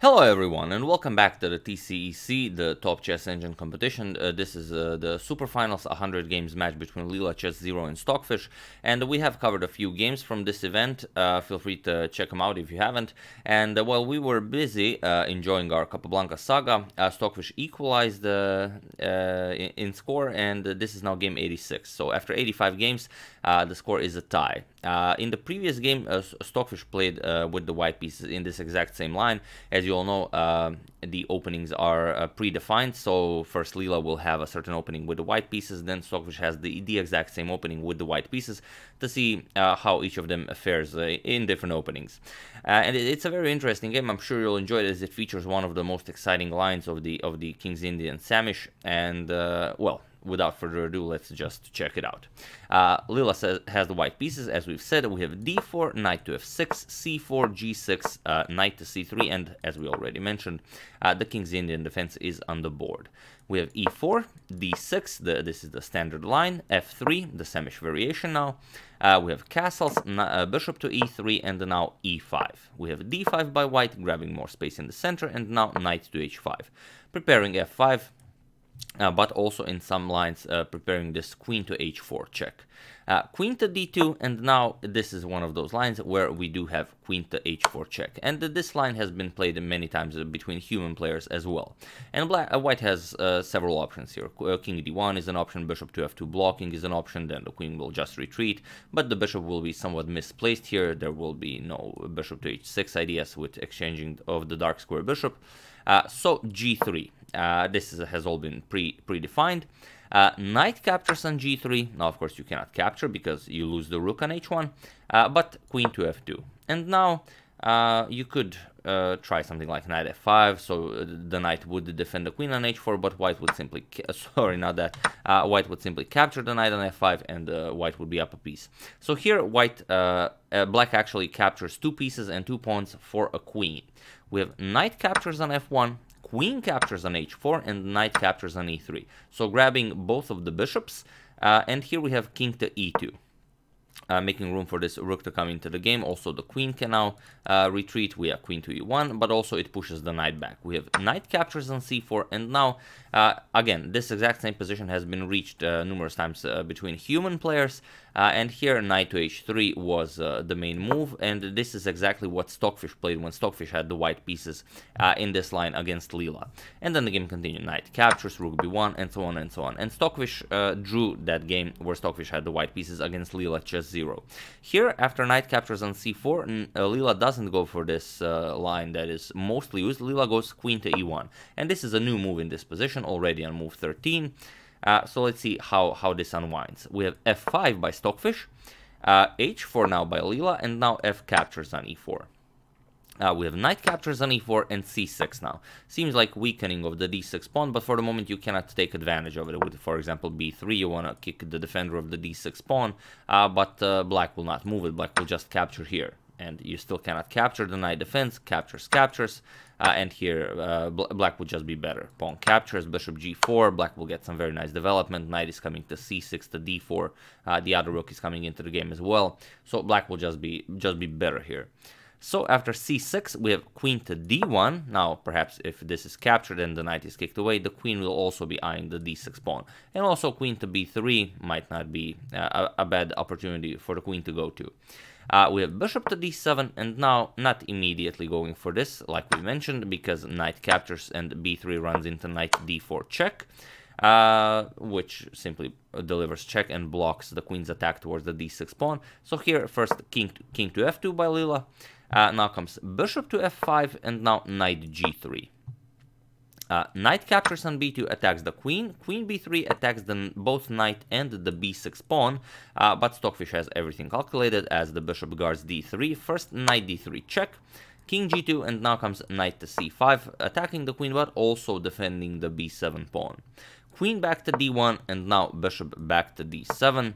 Hello everyone and welcome back to the TCEC, the Top Chess Engine competition. Uh, this is uh, the Super Finals 100 games match between Leela Chess Zero and Stockfish and we have covered a few games from this event. Uh, feel free to check them out if you haven't. And uh, while we were busy uh, enjoying our Capablanca saga, uh, Stockfish equalized in, score and this is now game 86. So after 85 games, the score is a tie. In the previous game, Stockfish played with the white pieces in this exact same line. As you all know, uh, the openings are uh, predefined. So first Leela will have a certain opening with the white pieces, then Stockfish has the, the exact same opening with the white pieces to see uh, how each of them fares uh, in different openings. Uh, and it, it's a very interesting game. I'm sure you'll enjoy it as it features one of the most exciting lines of the of the King's Indian Saemisch. And uh, well, without further ado, let's just check it out. Uh, Leela says, has the white pieces, as we've said. We have d4, knight to f6, c4, g6, uh, knight to c3, and as we already mentioned, uh, the king's Indian defense is on the board. We have e4, d6, the, this is the standard line, f3, the Saemisch variation now. Uh, we have castles, uh, bishop to e3, and now e5. We have d5 by white, grabbing more space in the center, and now knight to h5. Preparing f5, uh, but also in some lines uh, preparing this queen to h4 check. Uh, queen to d2, and now this is one of those lines where we do have queen to h4 check. And this line has been played many times between human players as well. And black, uh, white has uh, several options here. Uh, king d1 is an option, bishop to f2 blocking is an option, then the queen will just retreat, but the bishop will be somewhat misplaced here. There will be no bishop to h6 ideas with exchanging of the dark square bishop. so g3. Uh, this is, has all been pre predefined. Uh, knight captures on g3. Now, of course, you cannot capture because you lose the rook on h1, uh, but queen to f2. And now uh, you could uh, try something like knight f5, so uh, the knight would defend the queen on h4, but white would simply, sorry, not that, white would simply capture the knight on f5, and white would be up a piece. So here, white, black actually captures two pieces and two pawns for a queen. We have knight captures on f1, queen captures on h4 and knight captures on e3. So grabbing both of the bishops, uh, and here we have king to e2. Uh, making room for this rook to come into the game. Also, the queen can now uh, retreat. We have queen to e1, but also it pushes the knight back. We have knight captures on c4, and now, uh, again, this exact same position has been reached uh, numerous times uh, between human players, uh, and here knight to h3 was uh, the main move, and this is exactly what Stockfish played when Stockfish had the white pieces uh, in this line against Leela. And then the game continued, knight captures, rook b1, and so on and so on. And Stockfish uh, drew that game where Stockfish had the white pieces against Leela Chess Zero. Here, after knight captures on c4, uh, Leela doesn't go for this uh, line that is mostly used. Leela goes queen to e1. And this is a new move in this position, already on move 13. Uh, so let's see how, how this unwinds. We have f5 by Stockfish, uh, h4 now by Leela, and now f captures on e4. Uh, we have knight captures on e4 and c6 now. Seems like weakening of the d6 pawn, but for the moment you cannot take advantage of it. With, for example, b3, you want to kick the defender of the d6 pawn, uh, but uh, black will not move it. Black will just capture here and you still cannot capture the knight defense, captures, captures, uh, and here uh, bl black would just be better. Pawn captures, bishop g4, black will get some very nice development, knight is coming to c6 to d4, uh, the other rook is coming into the game as well, so black will just be just be better here. So after c6, we have queen to d1. Now, perhaps if this is captured and the knight is kicked away, the queen will also be eyeing the d6 pawn. And also queen to b3 might not be uh, a, a bad opportunity for the queen to go to. Uh, we have bishop to d7, and now not immediately going for this, like we mentioned, because knight captures and b3 runs into knight d4 check, uh, which simply delivers check and blocks the queen's attack towards the d6 pawn. So here, first king to, king to f2 by Leela, uh, now comes bishop to f5, and now knight g3. Uh, knight captures on b2 attacks the queen. Queen b3 attacks the, both knight and the b6 pawn, uh, but Stockfish has everything calculated as the bishop guards d3. First knight d3 check, king g2, and now comes knight to c5, attacking the queen but also defending the b7 pawn. Queen back to d1, and now bishop back to d7.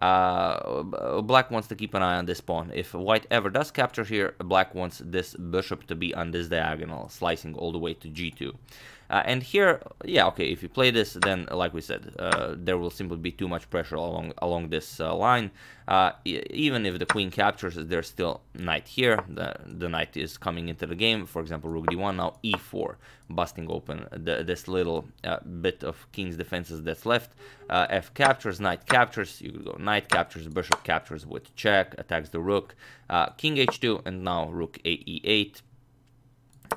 Uh, black wants to keep an eye on this pawn. If white ever does capture here, black wants this bishop to be on this diagonal, slicing all the way to g2. Uh, and here, yeah, okay, if you play this, then like we said, uh, there will simply be too much pressure along along this uh, line. Uh, even if the queen captures, there's still knight here. The, the knight is coming into the game. For example, rook d1, now e4, busting open the, this little uh, bit of king's defenses that's left. Uh, f captures, knight captures. You could go knight captures, bishop captures with check, attacks the rook. king h2, and now rook a e8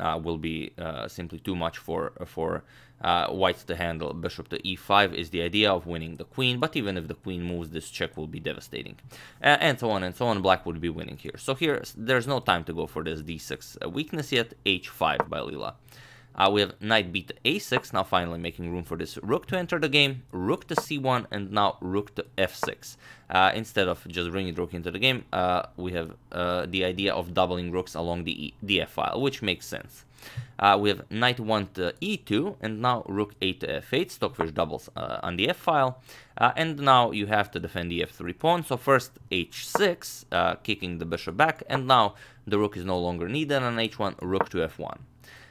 uh, will be uh, simply too much for for uh, white to handle. Bishop to e5 is the idea of winning the queen, but even if the queen moves, this check will be devastating, and so on and so on. Black would be winning here. So here, there's no time to go for this d6 weakness yet. h5 by Leela. Uh, we have knight b to a6, now finally making room for this rook to enter the game, rook to c1, and now rook to f6. Uh, instead of just bringing rook into the game, uh, we have uh, the idea of doubling rooks along the, e the f file, which makes sense. Uh, we have knight 1 to e2, and now rook 8 to f8, stockfish doubles uh, on the f file, and now you have to defend the f3 pawn, so first h6, kicking the bishop back, and now the rook is no longer needed on h1, rook to f1.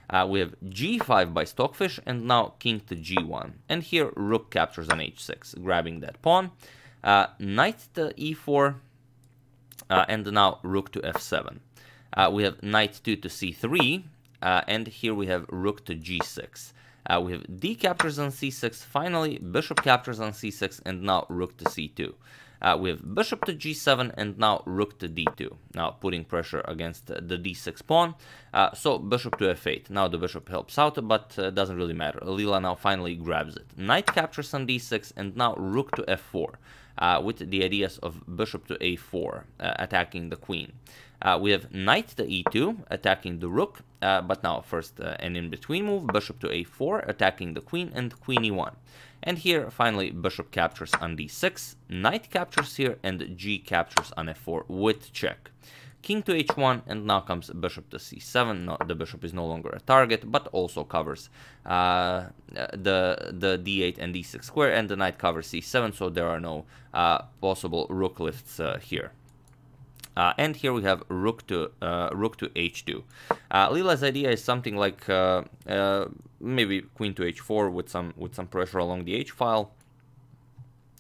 Uh, we have g5 by Stockfish, and now king to g1. And here rook captures on h6, grabbing that pawn. Uh, knight to e4, uh, and now rook to f7. Uh, we have knight 2 to c3, uh, and here we have rook to g6. Uh, we have d captures on c6, finally bishop captures on c6, and now rook to c2. Uh, we have bishop to g7 and now rook to d2. Now putting pressure against the d6 pawn. Uh, so bishop to f8. Now the bishop helps out, but uh, doesn't really matter. Leela now finally grabs it. Knight captures on d6 and now rook to f4. Uh, with the ideas of bishop to a4, uh, attacking the queen. Uh, we have knight to e2, attacking the rook, uh, but now first uh, an in-between move, bishop to a4, attacking the queen, and queen e1. And here, finally, bishop captures on d6, knight captures here, and g captures on f4 with check. King to h1, and now comes bishop to c7. No, the bishop is no longer a target, but also covers uh, the the d8 and d6 square, and the knight covers c7, so there are no uh, possible rook lifts uh, here. Uh, and here we have rook to uh, rook to h2. Uh, Leela's idea is something like uh, uh, maybe queen to h4 with some with some pressure along the h file.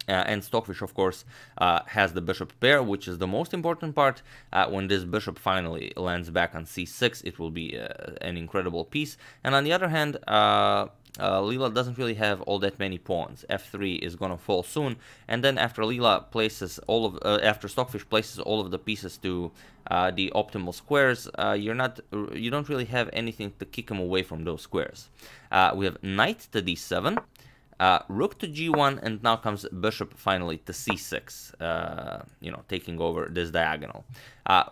Uh, and Stockfish, of course, uh, has the bishop pair, which is the most important part. Uh, when this bishop finally lands back on c6, it will be uh, an incredible piece. And on the other hand, uh, Leela doesn't really have all that many pawns. F3 is gonna fall soon, and then after Leela places all of, uh, after Stockfish places all of the pieces to uh, the optimal squares, uh, you're not, you don't really have anything to kick him away from those squares. Uh, we have Knight to D7, uh, Rook to G1, and now comes Bishop finally to C6, you know, taking over this diagonal.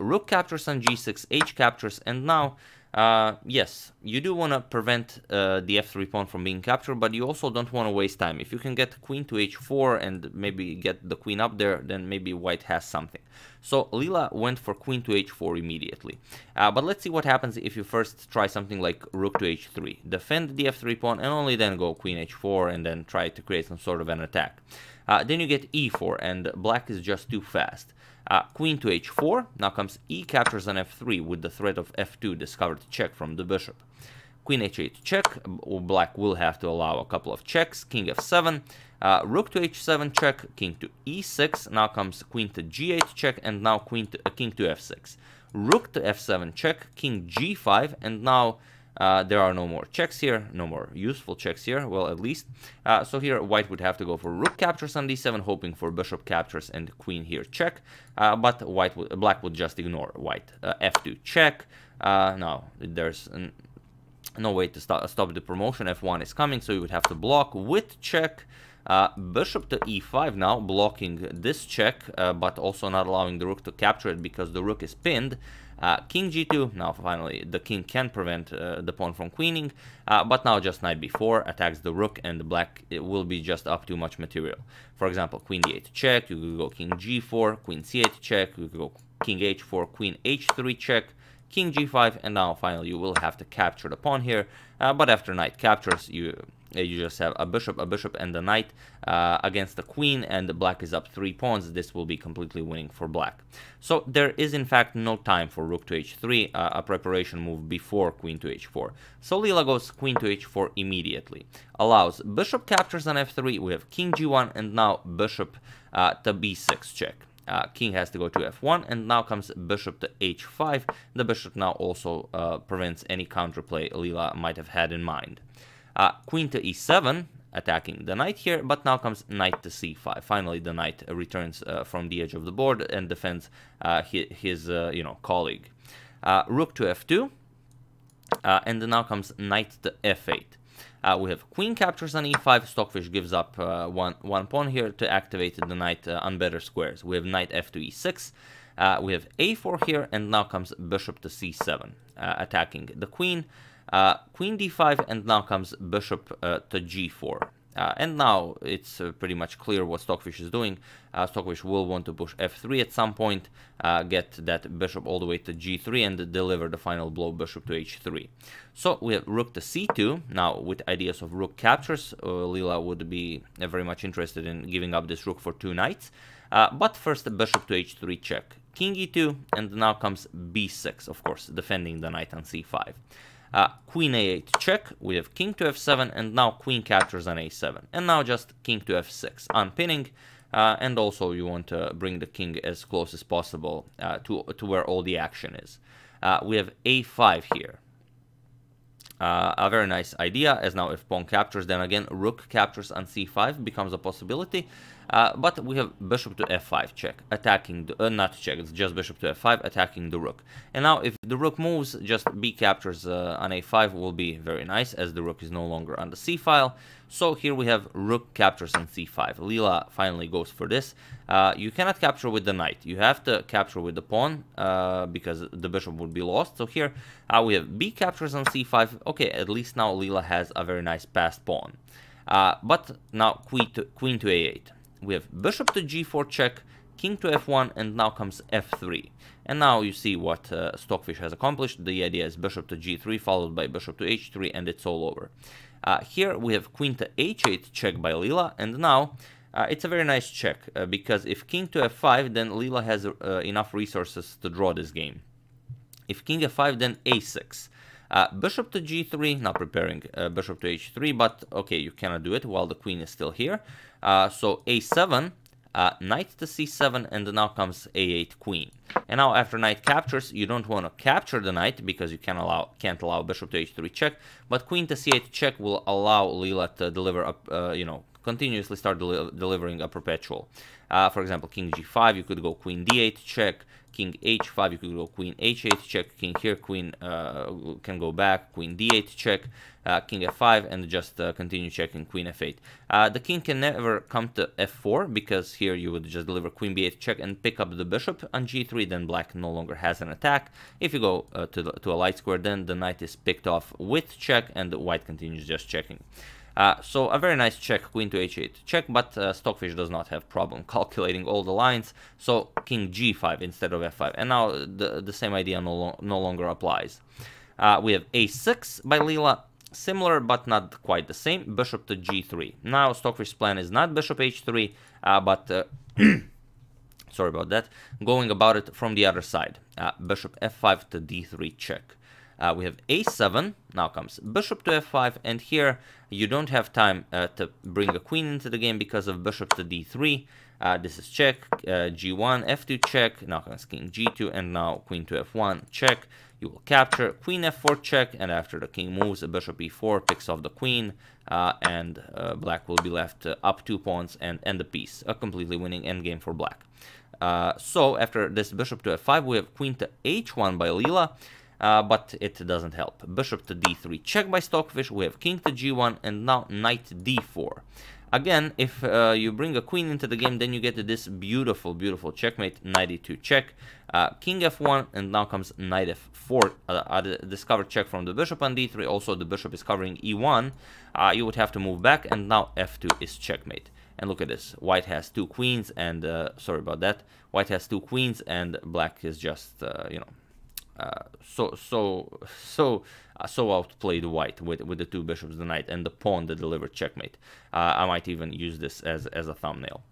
Rook captures on G6, H captures, and now uh, yes, you do want to prevent uh, the f3 pawn from being captured, but you also don't want to waste time. If you can get queen to h4 and maybe get the queen up there, then maybe white has something. So Leela went for queen to h4 immediately. Uh, but let's see what happens if you first try something like rook to h3. Defend the f3 pawn and only then go queen h4 and then try to create some sort of an attack. Uh, then you get e4 and black is just too fast. Uh, queen to h4, now comes e captures on f3 with the threat of f2 discovered check from the bishop. Queen h8 check, black will have to allow a couple of checks, king f7, uh, rook to h7 check, king to e6, now comes queen to g8 check, and now queen to, uh, king to f6. Rook to f7 check, king g5, and now uh, there are no more checks here, no more useful checks here, well at least. Uh, so here white would have to go for rook captures on d7, hoping for bishop captures and queen here check. Uh, but white would, black would just ignore white. Uh, f2 check. Uh, no, there's no way to stop, stop the promotion. f1 is coming, so you would have to block with check. Uh, bishop to e5 now, blocking this check, uh, but also not allowing the rook to capture it because the rook is pinned. Uh, king g2, now finally the king can prevent uh, the pawn from queening, uh, but now just knight b4 attacks the rook and the black it will be just up too much material. For example, queen d8 check, you could go king g4, queen c8 check, you could go king h4, queen h3 check, king g5, and now finally you will have to capture the pawn here, uh, but after knight captures, you you just have a bishop, a bishop, and a knight uh, against the queen, and the black is up three pawns. This will be completely winning for black. So there is in fact no time for rook to h3, uh, a preparation move before queen to h4. So Leela goes queen to h4 immediately. Allows bishop captures on f3, we have king g1, and now bishop uh, to b6 check. Uh, king has to go to f1 and now comes bishop to h5 the bishop now also uh, prevents any counterplay Leela might have had in mind uh, queen to e7, attacking the knight here, but now comes knight to c5. Finally, the knight returns uh, from the edge of the board and defends uh, his, his uh, you know, colleague. Uh, rook to f2, uh, and then now comes knight to f8. Uh, we have queen captures on e5. Stockfish gives up one one pawn here to activate the knight on better squares. We have knight f to e6. we have a4 here, and now comes bishop to c7, attacking the queen. Uh, queen d5 and now comes bishop uh, to g4. Uh, and now it's uh, pretty much clear what Stockfish is doing. Uh, Stockfish will want to push f3 at some point, get that bishop all the way to g3 and deliver the final blow bishop to h3. So we have rook to c2. Now with ideas of rook captures, Leela would be very much interested in giving up this rook for two knights. but first bishop to h3 check. King e2 and now comes b6, of course, defending the knight on c5. Uh, queen a8 check, we have king to f7, and now queen captures on a7. And now just king to f6, unpinning, uh, and also you want to bring the king as close as possible uh, to, to where all the action is. Uh, we have a5 here. Uh, a very nice idea, as now if pawn captures, then again rook captures on c5 becomes a possibility. Uh, but we have bishop to f5 check, attacking, the, uh, not check, it's just bishop to f5, attacking the rook. And now if the rook moves, just b captures uh, on a5 will be very nice, as the rook is no longer on the c file. So here we have rook captures on c5. Leela finally goes for this. Uh, you cannot capture with the knight. You have to capture with the pawn uh, because the bishop would be lost. So here we have b captures on c5. Okay, at least now Leela has a very nice passed pawn. But now queen to, queen to a8. We have bishop to g4 check, king to f1, and now comes f3. And now you see what uh, Stockfish has accomplished. The idea is bishop to g3 followed by bishop to h3 and it's all over. Uh, here we have queen to h8 check by Leela, and now uh, it's a very nice check, uh, because if king to f5, then Leela has uh, enough resources to draw this game. If king f5, then a6. Uh, bishop to g3, not preparing uh, bishop to h3, but okay, you cannot do it while the queen is still here. So a7, uh, knight to c7 and now comes a8 queen. And now after knight captures you don't want to capture the knight because you can allow can't allow bishop to h3 check but queen to c8 check will allow Leela to deliver a uh, you know continuously start deli delivering a perpetual uh, for example king g5 you could go queen d8 check king h5 you could go queen h8 check king here queen uh, can go back queen d8 check uh, king f5 and just uh, continue checking queen f8 uh, the king can never come to f4 because here you would just deliver queen b8 check and pick up the bishop on g3 then black no longer has an attack. If you go uh, to, the, to a light square then the knight is picked off with check and white continues just checking uh, so a very nice check, queen to h8 check, but uh, Stockfish does not have problem calculating all the lines, so king g5 instead of f5. And now the, the same idea no, lo no longer applies. Uh, we have a6 by Leela, similar but not quite the same, bishop to g3. Now Stockfish's plan is not bishop h3, uh, but... Uh, sorry about that, going about it from the other side. Bishop f5 to d3 check. Uh, we have a7, now comes bishop to f5, and here you don't have time uh, to bring a queen into the game because of bishop to d3. Uh, this is check, uh, g1, f2 check, now comes king g2, and now queen to f1 check. You will capture, queen f4 check, and after the king moves, bishop e4 picks off the queen, uh, and uh, black will be left up two pawns and end the piece. A completely winning endgame for black. so after this bishop to f5, we have queen to h1 by Leela uh, but it doesn't help. Bishop to d3 check by Stockfish, we have king to g1 and now knight d4. Again, if uh, you bring a queen into the game, then you get this beautiful, beautiful checkmate, knight e2 check, uh, king f1, and now comes knight f4, uh, a discovered check from the bishop on d3, also the bishop is covering e1, uh, you would have to move back, and now f2 is checkmate. And look at this, white has two queens, and, uh, sorry about that, white has two queens, and black is just, uh, you know, Uh, so so so uh, so outplayed white with with the two bishops, the knight, and the pawn that delivered checkmate. Uh, I might even use this as as a thumbnail.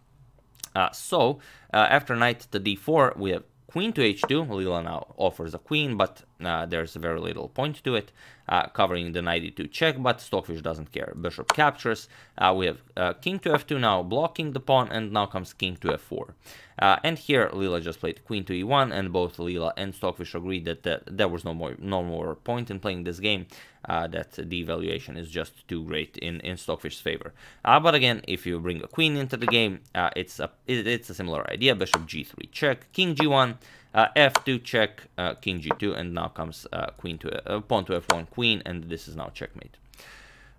so after knight to d4, we have queen to h2. Leela now offers a queen, but uh, there's very little point to it, uh, covering the knight e2 check, but Stockfish doesn't care. Bishop captures. Uh, we have uh, king to f2 now blocking the pawn, and now comes king to f4. Uh, and here Leela just played queen to e1, and both Leela and Stockfish agreed that uh, there was no more no more point in playing this game, that the evaluation is just too great in, in Stockfish's favor. but again, if you bring a queen into the game, it's, a, it, it's a similar idea. Bishop g3 check, king g1, uh, f2 check, uh, king g2, and now comes uh, queen to pawn to f1 queen, and this is now checkmate.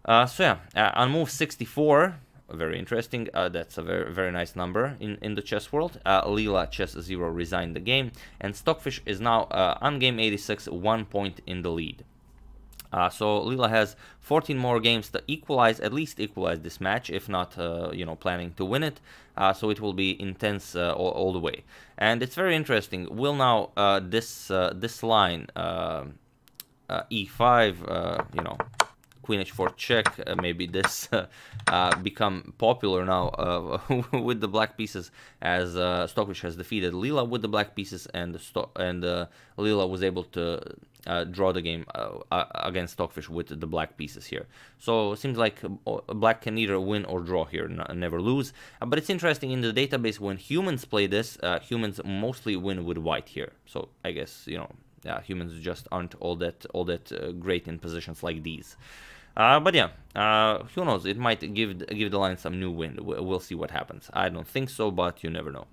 so yeah, on move 64, very interesting. Uh, that's a very very nice number in in the chess world. Uh, Leela Chess Zero resigned the game, and Stockfish is now uh, on game 86, one point in the lead. Uh, so Leela has 14 more games to equalize, at least equalize this match, if not, uh, you know, planning to win it. Uh, so it will be intense uh, all, all, the way. And it's very interesting. Will now uh, this uh, this line e5, you know, queen h4 check, maybe this become popular now with the black pieces as Stockfish has defeated Leela with the black pieces and and Leela was able to uh, draw the game uh, uh, against Stockfish with the black pieces here. So it seems like black can either win or draw here, never lose. Uh, but it's interesting in the database when humans play this, uh, humans mostly win with white here. So I guess you know yeah, humans just aren't all that all that uh, great in positions like these. But yeah, who knows? It might give give the line some new wind. We'll see what happens. I don't think so, but you never know.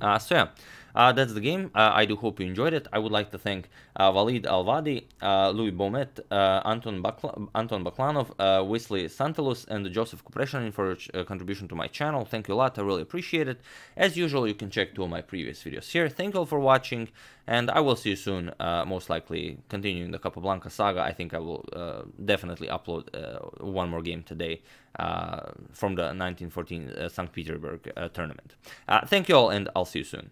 Uh, so yeah, uh, that's the game. Uh, I do hope you enjoyed it. I would like to thank uh, Walid Alvadi, uh, Louis Bomet, uh, Anton, Bakla Anton Baklanov, Wesley Santelus, and Joseph Kupreshanin for your contribution to my channel. Thank you a lot. I really appreciate it. As usual, you can check two of my previous videos here. Thank you all for watching, and I will see you soon. most likely continuing the Capablanca saga. I think I will definitely upload one more game today from the 1914 St. Petersburg tournament. thank you all, and I'll see you soon.